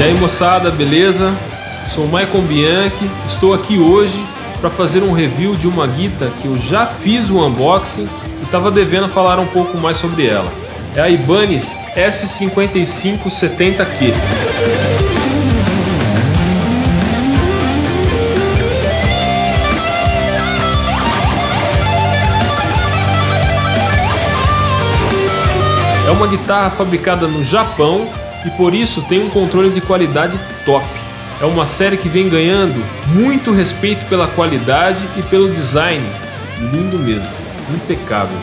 E aí moçada, beleza? Sou Michael Bianchi, estou aqui hoje para fazer um review de uma guita que eu já fiz o unboxing e estava devendo falar um pouco mais sobre ela. É a Ibanez S5570Q. É uma guitarra fabricada no Japão e por isso tem um controle de qualidade top. É uma série que vem ganhando muito respeito pela qualidade e pelo design. Lindo mesmo, impecável.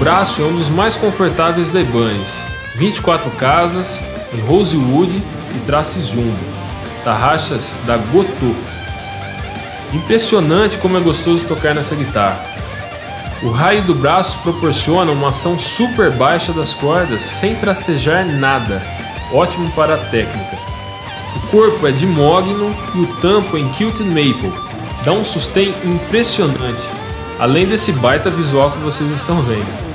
Braço é um dos mais confortáveis da Ibanez. 24 casas em rosewood e traços jumbo, tarraxas da Goto. Impressionante como é gostoso tocar nessa guitarra. O raio do braço proporciona uma ação super baixa das cordas sem trastejar nada, ótimo para a técnica. O corpo é de mogno e o tampo em Kilted Maple, dá um sustain impressionante, além desse baita visual que vocês estão vendo.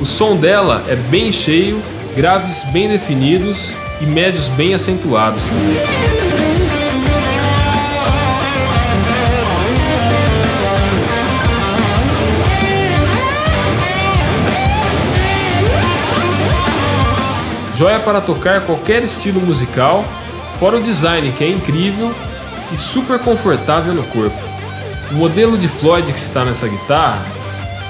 O som dela é bem cheio, graves bem definidos e médios bem acentuados. Joia para tocar qualquer estilo musical, fora o design que é incrível e super confortável no corpo. O modelo de Floyd que está nessa guitarra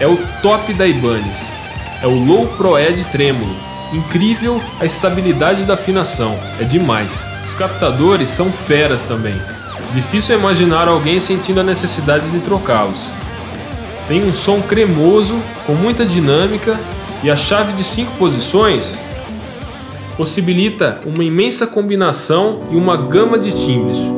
é o top da Ibanez é o Low Pro Ed Trêmulo. Incrível a estabilidade da afinação, é demais. Os captadores são feras também. Difícil imaginar alguém sentindo a necessidade de trocá-los. Tem um som cremoso, com muita dinâmica, e a chave de 5 posições possibilita uma imensa combinação e uma gama de timbres,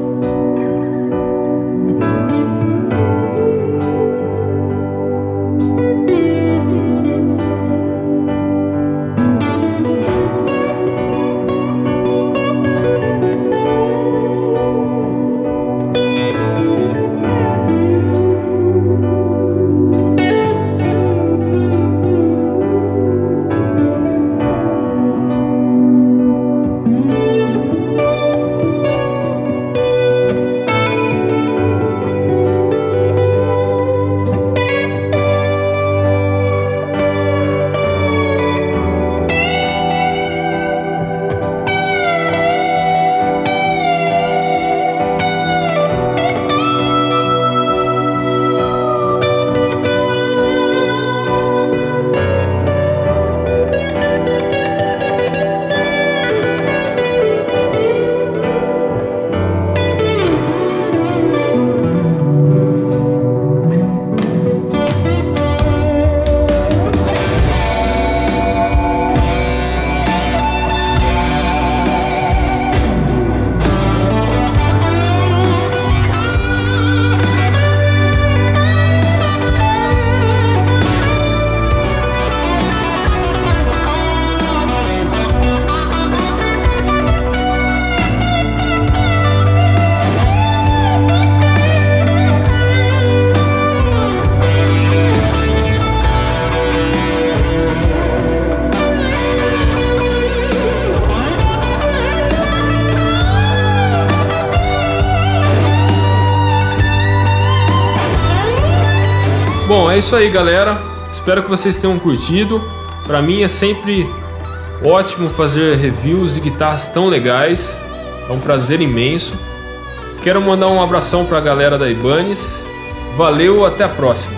Bom, é isso aí, galera. Espero que vocês tenham curtido. Para mim é sempre ótimo fazer reviews de guitarras tão legais. É um prazer imenso. Quero mandar um abração para a galera da Ibanez. Valeu, até a próxima.